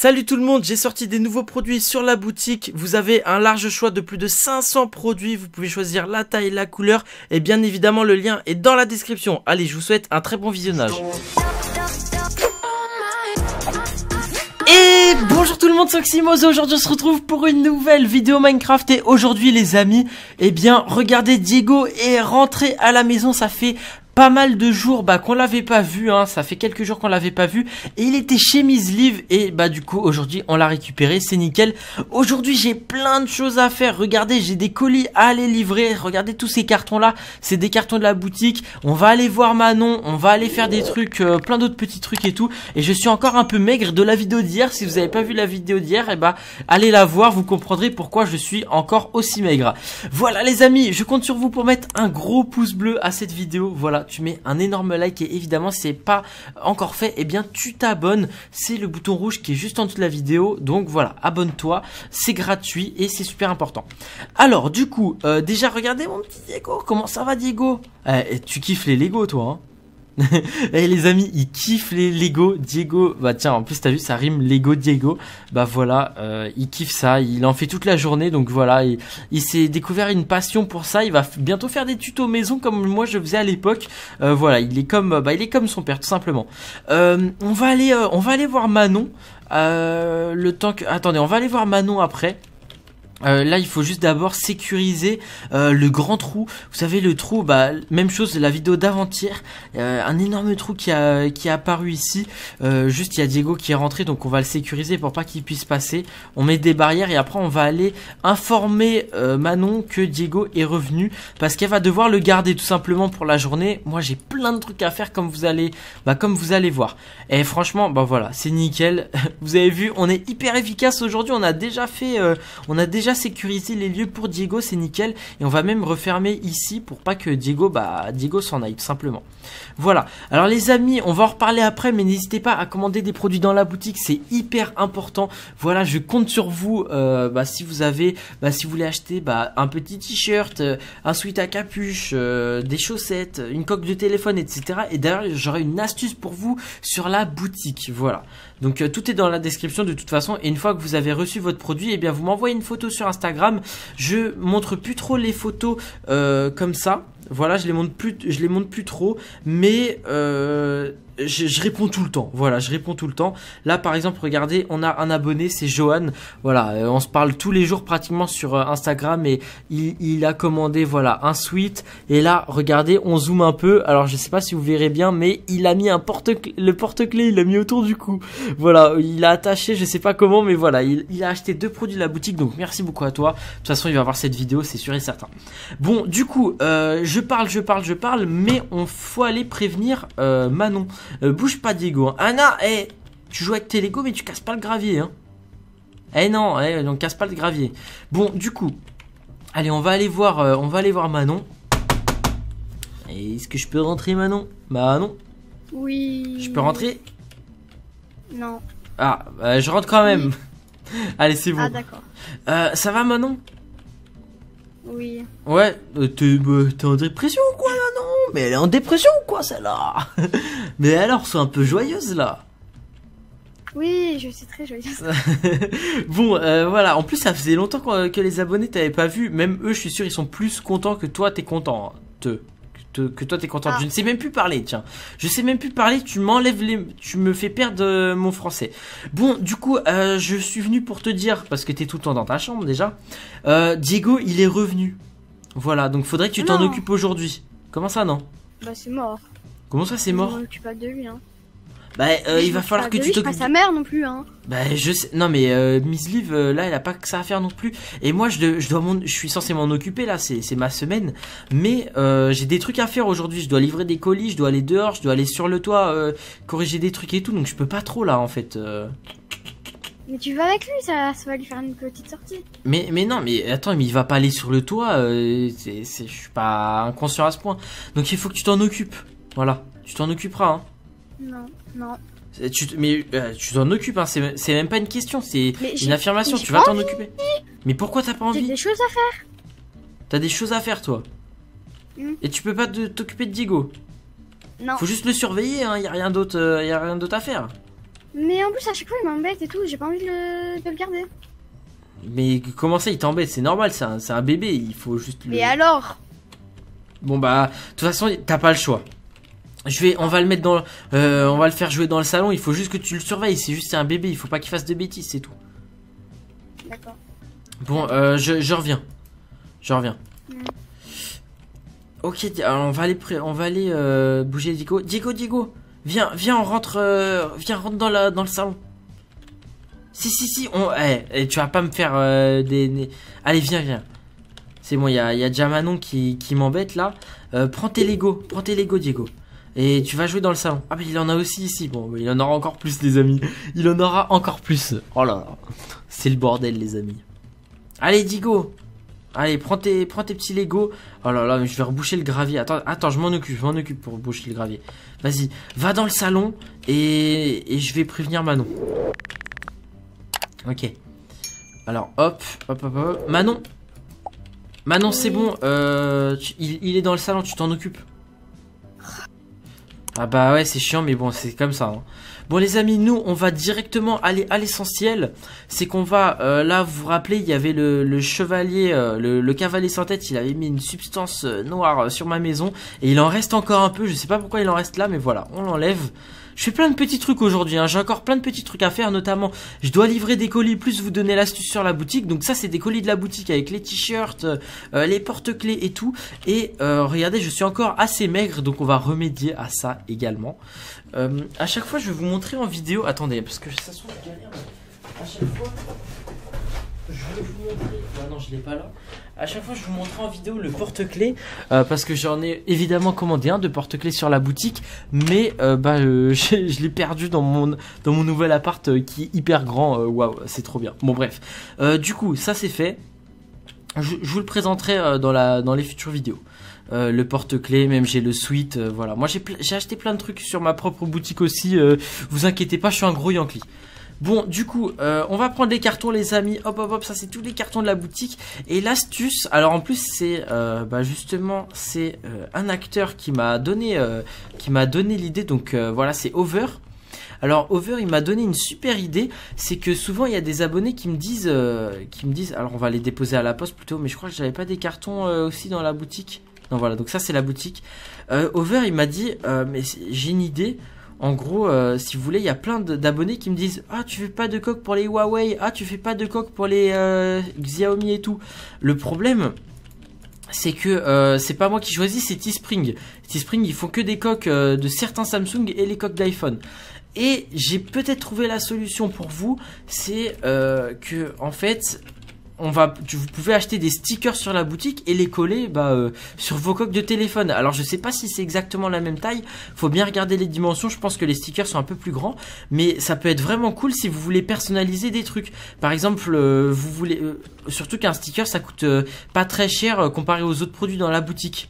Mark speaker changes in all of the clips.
Speaker 1: Salut tout le monde, j'ai sorti des nouveaux produits sur la boutique. Vous avez un large choix de plus de 500 produits. Vous pouvez choisir la taille, la couleur et bien évidemment le lien est dans la description. Allez, je vous souhaite un très bon visionnage. Et bonjour tout le monde, c'est. Aujourd'hui, on se retrouve pour une nouvelle vidéo Minecraft. Et aujourd'hui, les amis, eh bien, regardez, Diego est rentré à la maison. Ça fait pas mal de jours bah, qu'on l'avait pas vu, hein, ça fait quelques jours qu'on l'avait pas vu, et il était chez Miss Live, et bah du coup aujourd'hui on l'a récupéré, c'est nickel. Aujourd'hui j'ai plein de choses à faire, regardez j'ai des colis à aller livrer, regardez tous ces cartons là, c'est des cartons de la boutique, on va aller voir Manon, on va aller faire des trucs, euh, plein d'autres petits trucs et tout, et je suis encore un peu maigre de la vidéo d'hier, si vous avez pas vu la vidéo d'hier, et eh bah allez la voir, vous comprendrez pourquoi je suis encore aussi maigre. Voilà les amis, je compte sur vous pour mettre un gros pouce bleu à cette vidéo, voilà tu mets un énorme like et évidemment si c'est pas encore fait, et eh bien tu t'abonnes. C'est le bouton rouge qui est juste en dessous de la vidéo. Donc voilà, abonne-toi, c'est gratuit et c'est super important. Alors du coup, euh, déjà regardez mon petit Diego, comment ça va Diego? Eh, Tu kiffes les Lego toi hein? et les amis, ils kiffent les Lego Diego. Bah tiens, en plus t'as vu, ça rime Lego Diego. Bah voilà, euh, il kiffe ça. Il en fait toute la journée, donc voilà, il, s'est découvert une passion pour ça. Il va bientôt faire des tutos maison comme moi je faisais à l'époque. Euh, voilà, il est comme, bah il est comme son père tout simplement. Euh, on va aller, on va aller voir Manon. le temps que, attendez, on va aller voir Manon après. Euh, là, il faut juste d'abord sécuriser euh, le grand trou. Vous savez, le trou, bah, même chose la vidéo d'avant-hier. Euh, un énorme trou qui a qui est apparu ici. juste, il y a Diego qui est rentré, donc on va le sécuriser pour pas qu'il puisse passer. On met des barrières et après, on va aller informer Manon que Diego est revenu parce qu'elle va devoir le garder tout simplement pour la journée. Moi, j'ai plein de trucs à faire comme vous allez, bah, comme vous allez voir. Et franchement, bah voilà, c'est nickel. vous avez vu, on est hyper efficace aujourd'hui. On a déjà fait, on a déjà sécuriser les lieux pour Diego, c'est nickel. Et on va même refermer ici pour pas que Diego, bah, Diego s'en aille, simplement. Voilà. Alors les amis, on va en reparler après, mais n'hésitez pas à commander des produits dans la boutique, c'est hyper important. Voilà, je compte sur vous. Euh, bah, si vous avez, bah, si vous voulez acheter, bah, un petit t-shirt, euh, un sweat à capuche, euh, des chaussettes, une coque de téléphone, etc. Et d'ailleurs, j'aurai une astuce pour vous sur la boutique. Voilà. Donc tout est dans la description de toute façon. Et une fois que vous avez reçu votre produit, eh bien vous m'envoyez une photo sur Instagram. Je montre plus trop les photos comme ça. Voilà, je les montre plus, je les montre plus trop, mais euh, je, réponds tout le temps. Voilà, je réponds tout le temps. Là, par exemple, regardez, on a un abonné, c'est Johan. Voilà, euh, on se parle tous les jours pratiquement sur euh, Instagram et il, a commandé, voilà, un suite. Et là, regardez, on zoome un peu. Alors, je sais pas si vous verrez bien, mais il a mis un porte le porte-clés, il l'a mis autour du cou. Voilà, il a attaché, je sais pas comment, mais voilà, il, a acheté deux produits de la boutique. Donc, merci beaucoup à toi. De toute façon, il va voir cette vidéo, c'est sûr et certain. Bon, du coup, euh, je parle, je parle, je parle, mais on faut aller prévenir Manon. Euh, bouge pas, Diego. Anna, eh, tu joues avec tes Lego, mais tu casses pas le gravier. Hein. Eh non, eh, on casse pas le gravier. Bon, du coup, allez, on va aller voir, euh, on va aller voir Manon. Est-ce que je peux rentrer, Manon? Manon
Speaker 2: Oui.
Speaker 1: Je peux rentrer?
Speaker 2: Non.
Speaker 1: Ah, bah, je rentre quand même. allez, c'est bon.
Speaker 2: Ah, d'accord.
Speaker 1: Euh, ça va, Manon?
Speaker 2: Oui.
Speaker 1: Ouais, t'es en dépression ou quoi, Manon? Mais elle est en dépression ou celle-là Mais alors, sois un peu joyeuse là.
Speaker 2: Oui, je suis très joyeuse.
Speaker 1: bon, euh, voilà. En plus, ça faisait longtemps que, les abonnés t'avaient pas vu. Même eux, je suis sûr, ils sont plus contents que toi, t'es content. Hein. Te, que, toi, t'es content. Ah. Je ne sais même plus parler, tiens. Je sais même plus parler. Tu m'enlèves les, tu me fais perdre euh, mon français. Bon, du coup, euh, je suis venu pour te dire parce que t'es tout le temps dans ta chambre déjà. Diego, il est revenu. Voilà, donc faudrait que tu t'en occupes aujourd'hui. Comment ça, non?
Speaker 2: Bah, c'est mort.
Speaker 1: Comment ça, c'est mort
Speaker 2: Tu pas de lui, hein.
Speaker 1: Bah, euh, il va falloir que tu t'occupes.
Speaker 2: pas sa mère non plus, hein.
Speaker 1: Bah, je sais. Non, mais euh, Miss Liv, euh, là, elle a pas que ça à faire non plus. Et moi, je, je dois, je suis censé m'en occuper là. C'est, c'est ma semaine. Mais euh, j'ai des trucs à faire aujourd'hui. Je dois livrer des colis. Je dois aller dehors. Je dois aller sur le toit euh, corriger des trucs et tout. Donc, je peux pas trop là, en fait. Euh.
Speaker 2: Mais tu vas avec lui, ça, ça va lui faire une petite sortie.
Speaker 1: Mais, mais non, mais attends, mais il va pas aller sur le toit. Euh, c'est, je suis pas inconscient à ce point. Donc il faut que tu t'en occupes. Voilà, tu t'en occuperas. Hein.
Speaker 2: Non, non.
Speaker 1: Tu, mais euh, tu t'en occupes, hein. c'est, même pas une question, c'est une affirmation. Tu vas t'en occuper. Mais pourquoi t'as pas envie
Speaker 2: T'as des choses à faire.
Speaker 1: T'as des choses à faire, toi. Hmm. Et tu peux pas t'occuper de Diego.
Speaker 2: Non.
Speaker 1: Faut juste le surveiller, hein. Y a rien d'autre, euh, y a rien d'autre à faire.
Speaker 2: Mais en plus, à chaque fois, il m'embête et tout. J'ai pas envie de le, de le garder.
Speaker 1: Mais comment ça, il t'embête? C'est normal, c'est un, un bébé, il faut juste le...
Speaker 2: Mais alors?
Speaker 1: Bon bah, de toute façon, t'as pas le choix. Je vais, on va le mettre dans, euh, on va le faire jouer dans le salon. Il faut juste que tu le surveilles. C'est juste c'est un bébé. Il faut pas qu'il fasse de bêtises, c'est tout.
Speaker 2: D'accord.
Speaker 1: Bon, euh, je, je reviens. Je reviens.
Speaker 2: Mm.
Speaker 1: Ok, alors on va aller, on va aller euh, bouger Diego. Diego, Diego, viens, viens, on rentre, euh, viens, rentre dans la, dans le salon. Si, si, si, on, eh, eh, tu vas pas me faire euh, des, allez, viens, viens. C'est bon, il y a, y a déjà qui, qui m'embête là. Euh, prends tes Lego, prends tes Lego, Diego. Et tu vas jouer dans le salon. Ah, mais il en a aussi ici. Bon, il en aura encore plus, les amis. Il en aura encore plus. Oh là là. C'est le bordel, les amis. Allez, Digo. Allez, prends tes, prends tes petits Lego. Oh là là, mais je vais reboucher le gravier. Attends, attends, je m'en occupe, je m'en occupe pour boucher le gravier. Vas-y, va dans le salon et, et je vais prévenir Manon. Ok. Alors, hop, hop, hop, hop. Manon. Manon, c'est bon. Euh, il, il est dans le salon, tu t'en occupes. Ah bah ouais, c'est chiant, mais bon, c'est comme ça. hein. Bon les amis, nous on va directement aller à l'essentiel. C'est qu'on va, euh, là vous vous rappelez, il y avait le, chevalier, euh, le, le cavalier sans tête, il avait mis une substance euh, noire sur ma maison. Et il en reste encore un peu, je sais pas pourquoi il en reste là, mais voilà, on l'enlève. Je fais plein de petits trucs aujourd'hui, hein. j'ai encore plein de petits trucs à faire, notamment je dois livrer des colis plus vous donner l'astuce sur la boutique. Donc ça c'est des colis de la boutique avec les t-shirts, euh, les porte-clés et tout. Et euh, regardez, je suis encore assez maigre, donc on va remédier à ça également. Euh, à chaque fois, je vais vous montrer en vidéo. Attendez, parce que ça se trouve je galère. À chaque fois, je vais vous montrer. Ah non, je l'ai pas là. À chaque fois, je vous montrer en vidéo le porte-clés euh, parce que j'en ai évidemment commandé un de porte-clés sur la boutique, mais euh, bah euh, je l'ai perdu dans mon dans mon nouvel appart qui est hyper grand. Waouh, c'est trop bien. Bon bref, du coup, ça c'est fait. Je, vous le présenterai dans la dans les futures vidéos. Le porte-clés, même j'ai le suite, voilà. Moi j'ai acheté plein de trucs sur ma propre boutique aussi. vous inquiétez pas, je suis un gros Yankee. Bon, du coup, euh, on va prendre les cartons, les amis. Hop, hop, hop, ça c'est tous les cartons de la boutique. Et l'astuce, alors en plus c'est, euh, bah justement, c'est euh, un acteur qui m'a donné, donné l'idée. Donc voilà, c'est Over. Alors Over, il m'a donné une super idée. C'est que souvent il y a des abonnés qui me disent, qui me disent, alors on va les déposer à la poste plutôt, mais je crois que j'avais pas des cartons aussi dans la boutique. Non voilà, donc ça c'est la boutique. Over, il m'a dit, mais j'ai une idée. En gros, euh, si vous voulez, il y a plein d'abonnés qui me disent Ah, tu fais pas de coque pour les Huawei, ah, tu fais pas de coque pour les euh, Xiaomi et tout. Le problème, c'est que euh, c'est pas moi qui choisis, c'est Teespring. Teespring, ils font que des coques de certains Samsung et les coques d'iPhone. Et j'ai peut-être trouvé la solution pour vous, c'est que en fait, on va, vous pouvez acheter des stickers sur la boutique et les coller bah, euh, sur vos coques de téléphone. Alors je sais pas si c'est exactement la même taille, faut bien regarder les dimensions. Je pense que les stickers sont un peu plus grands, mais ça peut être vraiment cool si vous voulez personnaliser des trucs. Par exemple, euh, vous voulez, euh, surtout qu'un sticker ça coûte pas très cher comparé aux autres produits dans la boutique.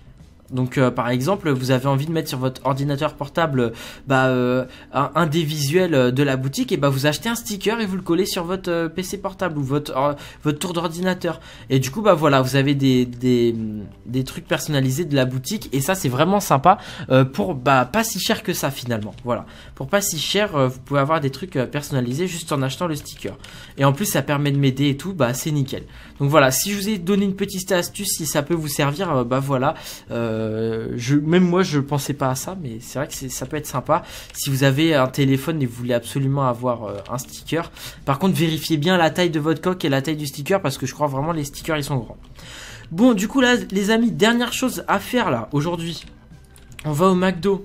Speaker 1: Donc euh, par exemple, vous avez envie de mettre sur votre ordinateur portable bah, euh, un, des visuels euh, de la boutique et bah vous achetez un sticker et vous le collez sur votre PC portable ou votre votre tour d'ordinateur. Et du coup bah voilà, vous avez des, des des trucs personnalisés de la boutique et ça c'est vraiment sympa pour bah pas si cher que ça finalement. Voilà, pour pas si cher, vous pouvez avoir des trucs personnalisés juste en achetant le sticker. Et en plus ça permet de m'aider et tout, bah c'est nickel. Donc voilà, si je vous ai donné une petite astuce, si ça peut vous servir, euh, bah voilà. Euh, même moi, je pensais pas à ça, mais c'est vrai que ça peut être sympa. Si vous avez un téléphone et vous voulez absolument avoir euh, un sticker, par contre, vérifiez bien la taille de votre coque et la taille du sticker parce que je crois vraiment les stickers ils sont grands. Bon, du coup là, les amis, dernière chose à faire là aujourd'hui. On va au McDo.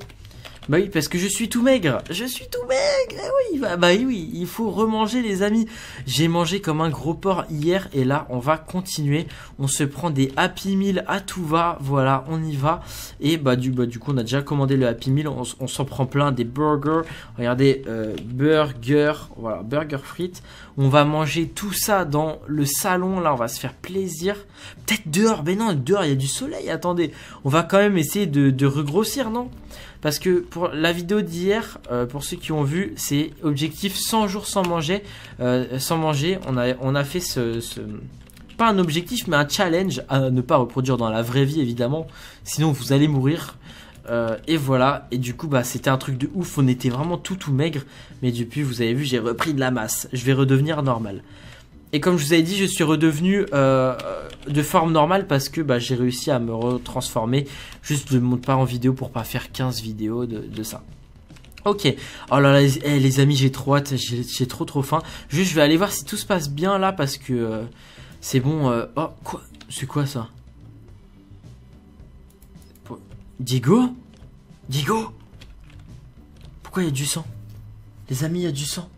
Speaker 1: Bah oui, parce que je suis tout maigre. Je suis tout maigre. Eh oui, bah, bah oui, il faut remanger les amis. J'ai mangé comme un gros porc hier et là, on va continuer. On se prend des Happy Meal à tout va. Voilà, on y va. Et bah du, bah, du coup, on a déjà commandé le Happy Meal. On, s'en prend plein des burgers. Regardez, euh, burger, voilà, burger frites. On va manger tout ça dans le salon. Là, on va se faire plaisir. Peut-être dehors. Mais non, dehors, il y a du soleil. Attendez, on va quand même essayer de, de regrossir, non? Parce que pour la vidéo d'hier, euh, pour ceux qui ont vu, c'est objectif 100 jours sans manger. euh, sans manger, on a, fait ce, ce- Pas un objectif, mais un challenge à ne pas reproduire dans la vraie vie, évidemment. Sinon, vous allez mourir. Euh, et voilà, et du coup bah c'était un truc de ouf, on était vraiment tout tout maigre, mais depuis vous avez vu j'ai repris de la masse, je vais redevenir normal. Et comme je vous avais dit, je suis redevenu euh, de forme normale parce que bah, j'ai réussi à me retransformer. Juste je ne monte pas en vidéo pour pas faire 15 vidéos de, ça. Ok, oh là là les, eh, amis j'ai trop hâte, j'ai trop trop faim. Juste je vais aller voir si tout se passe bien là parce que euh, c'est bon. euh, Oh quoi C'est quoi ça? Diego? Diego? Pourquoi il y a du sang? Les amis il y a du sang.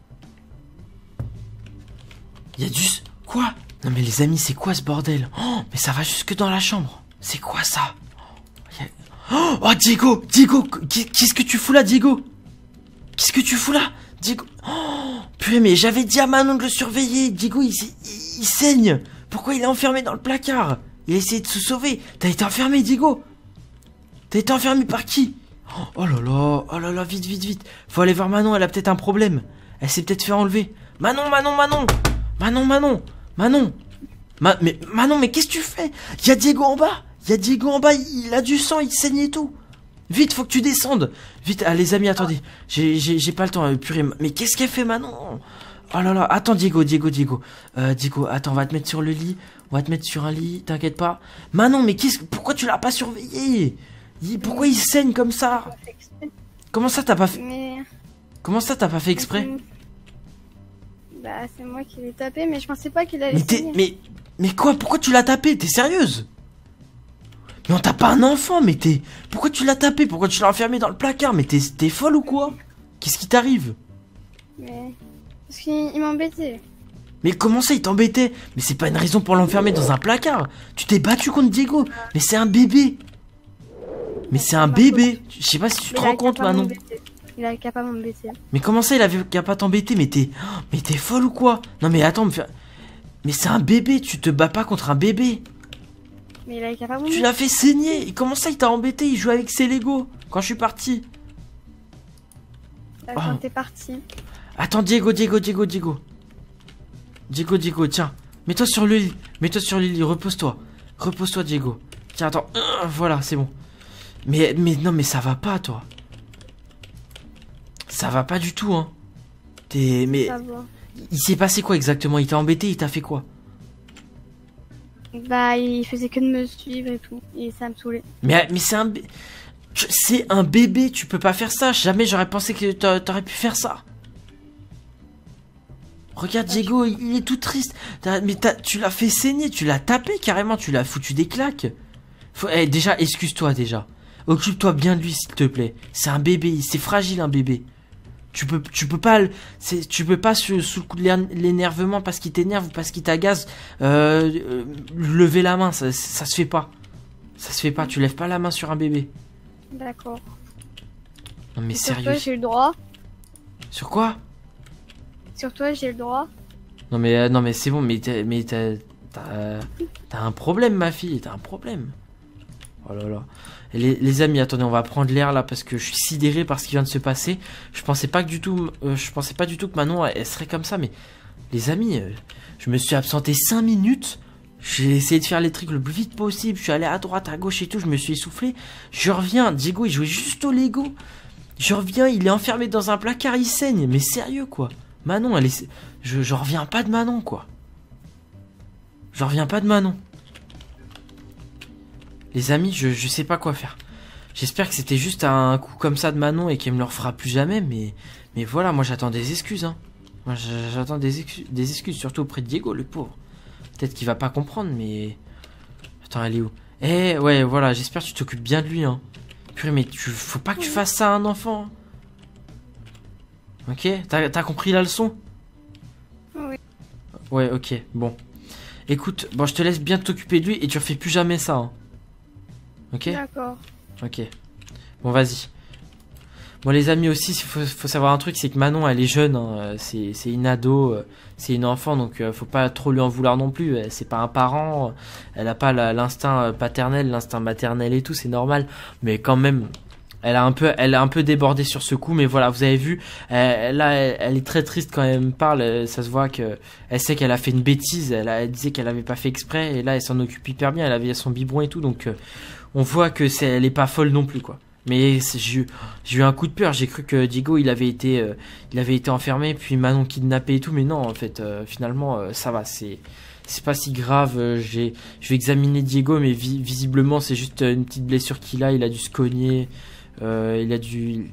Speaker 1: Y a du... Quoi? Non mais les amis c'est quoi ce bordel? Oh mais ça va jusque dans la chambre. C'est quoi ça? Oh, oh, Diego Diego qu'est- Qu'est-ce que tu fous là Diego? Qu'est-ce que tu fous là Diego? Oh Purée mais j'avais dit à Manon de le surveiller. Diego il, il- il saigne. Pourquoi il est enfermé dans le placard? Il a essayé de se sauver. T'as été enfermé Diego? T'as été enfermé par qui? Oh là là Oh là là vite vite vite. Faut aller voir Manon elle a peut-être un problème. Elle s'est peut-être fait enlever. Manon Manon Manon Manon Manon Manon Ma- mais Manon mais qu'est-ce que tu fais? Il y a Diego en bas Il y a Diego en bas il, il a du sang il saigne et tout Vite, faut que tu descendes. Vite, ah, les amis, attendez. J'ai, pas le temps. euh, purée, mais qu'est-ce qu'elle fait, Manon? Oh là là, attends, Diego, Diego, Diego. Euh, Diego, attends, on va te mettre sur le lit. On va te mettre sur un lit, t'inquiète pas. Manon, mais qu'est-ce, pourquoi tu l'as pas surveillé? Il- Pourquoi il saigne comme ça? Comment ça, t'as pas fait, comment ça, t'as pas fait exprès?
Speaker 2: Bah, c'est moi qui l'ai tapé, mais je pensais pas qu'il allait.
Speaker 1: Mais mais, mais quoi? Pourquoi tu l'as tapé? T'es sérieuse? Mais on t'a pas un enfant, mais t'es, pourquoi tu l'as tapé? Pourquoi tu l'as enfermé dans le placard? Mais t'es, folle ou quoi? Qu'est-ce qui t'arrive?
Speaker 2: Mais. Parce qu'il il m'embêtait.
Speaker 1: Mais comment ça, il t'embêtait? Mais c'est pas une raison pour l'enfermer dans un placard. Tu t'es battu contre Diego. Mais c'est un bébé. Mais c'est un bébé. Je sais pas si tu te rends compte, Manon.
Speaker 2: Il a qu'à pas m'embêter.
Speaker 1: Mais comment ça, il avait qu'à pas t'embêter? Mais t'es, mais t'es folle ou quoi? Non mais attends, mais c'est un bébé. Tu te bats pas contre un bébé.
Speaker 2: Mais il a qu'à pas
Speaker 1: Tu
Speaker 2: m'embêter.
Speaker 1: l'as fait saigner. Et comment ça, il t'a embêté? Il jouait avec ses Lego quand je suis parti.
Speaker 2: Quand
Speaker 1: Oh.
Speaker 2: t'es parti.
Speaker 1: Attends, Diego, Diego, Diego, Diego. Diego, Diego, tiens. Mets-toi sur le lit. Mets-toi sur le lit. Repose-toi. Repose-toi, Diego. Tiens, attends. Euh, Voilà, c'est bon. Mais, mais non, mais ça va pas, toi. Ça va pas du tout, hein. T'es. Mais.
Speaker 2: Ça va.
Speaker 1: Il s'est passé quoi exactement? Il t'a embêté Il t'a fait quoi?
Speaker 2: Bah, il faisait que de me suivre et tout. Et ça me saoulait.
Speaker 1: Mais, mais c'est un. C'est un bébé, tu peux pas faire ça. Jamais j'aurais pensé que t'a- t'aurais pu faire ça. Regarde Diego, il est tout triste. Mais t'as- tu l'as fait saigner, tu l'as tapé carrément, tu l'as foutu des claques. Faut, eh, déjà, excuse-toi déjà. Occupe-toi bien de lui s'il te plaît. C'est un bébé, c'est fragile un bébé. Tu peux, tu peux pas, tu peux pas sous, sous le coup de l'éner- l'énervement parce qu'il t'énerve ou parce qu'il t'agace, euh, euh, lever la main, ça, ça se fait pas. Ça se fait pas, tu lèves pas la main sur un bébé.
Speaker 2: D'accord.
Speaker 1: Non mais
Speaker 2: Et Sur
Speaker 1: sérieux.
Speaker 2: toi, j'ai le droit.
Speaker 1: Sur quoi?
Speaker 2: Sur toi, j'ai le droit.
Speaker 1: Non mais euh, non mais c'est bon, mais t'as un problème ma fille, t'as un problème. Oh là là. Les, amis, attendez, on va prendre l'air là parce que je suis sidéré par ce qui vient de se passer. Je pensais pas du tout, euh, je pensais pas du tout que Manon elle, serait comme ça, mais les amis, euh, je me suis absenté 5 minutes. J'ai essayé de faire les trucs le plus vite possible. Je suis allé à droite, à gauche et tout. Je me suis essoufflé. Je reviens. Diego, il jouait juste au Lego. Je reviens. Il est enfermé dans un placard. Il saigne. Mais sérieux, quoi. Manon, je reviens pas de Manon, quoi. Je reviens pas de Manon. Les amis, je, je sais pas quoi faire. J'espère que c'était juste un coup comme ça de Manon et qu'elle me le refera plus jamais, mais, mais voilà, moi j'attends des excuses, hein. Moi j'attends des, excu- des excuses, surtout auprès de Diego, le pauvre. Peut-être qu'il va pas comprendre, mais. Attends, elle est où? Eh, ouais, voilà, j'espère que tu t'occupes bien de lui, hein. Purée, mais tu, faut pas que tu fasses ça à un enfant. Ok T'as t'as compris la leçon?
Speaker 2: Oui.
Speaker 1: Ouais, ok, bon. Écoute, bon, je te laisse bien t'occuper de lui et tu refais plus jamais ça, hein. Ok
Speaker 2: D'accord.
Speaker 1: Ok. Bon, vas-y. Bon, les amis aussi, il faut, faut savoir un truc, c'est que Manon, elle est jeune, hein, euh, c'est une ado, euh, c'est une enfant, donc euh, faut pas trop lui en vouloir non plus. C'est pas un parent, euh, elle a pas l'instinct paternel, l'instinct maternel et tout, c'est normal. Mais quand même, elle a un peu, elle a un peu débordé sur ce coup, mais voilà, vous avez vu, euh, là, elle, elle est très triste quand elle me parle. Ça se voit que elle sait qu'elle a fait une bêtise. Elle, a- elle disait qu'elle avait pas fait exprès, et là, elle s'en occupe hyper bien. Elle avait son biberon et tout, donc euh, on voit que c'est, elle est pas folle non plus, quoi. Mais j'ai eu, un coup de peur. J'ai cru que Diego il avait été, euh, il avait été enfermé, puis Manon kidnappé et tout. Mais non, en fait, euh, finalement, euh, ça va. C'est, c'est pas si grave. j'ai, je vais examiner Diego, mais vi- visiblement c'est juste une petite blessure qu'il a. Il a dû se cogner. il a dû,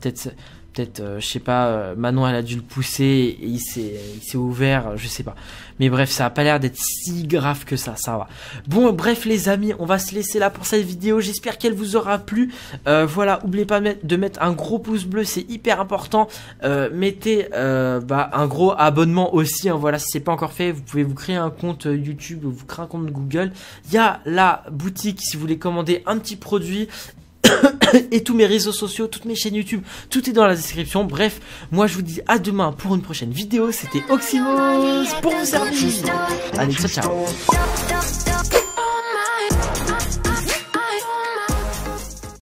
Speaker 1: peut-être, peut-être, euh, je sais pas. euh, Manon elle a dû le pousser et il s'est, ouvert. Je sais pas. Mais bref, ça a pas l'air d'être si grave que ça. Ça va. Bon, bref les amis, on va se laisser là pour cette vidéo. J'espère qu'elle vous aura plu. Euh, voilà, n'oubliez pas de mettre un gros pouce bleu, c'est hyper important. Mettez bah, un gros abonnement aussi. hein, voilà, si c'est pas encore fait, vous pouvez vous créer un compte YouTube, ou vous créer un compte Google. Il y a la boutique si vous voulez commander un petit produit. Et tous mes réseaux sociaux, toutes mes chaînes YouTube, tout est dans la description. Bref, moi je vous dis à demain pour une prochaine vidéo. C'était Oxymos pour vous servir. Allez, ciao ciao.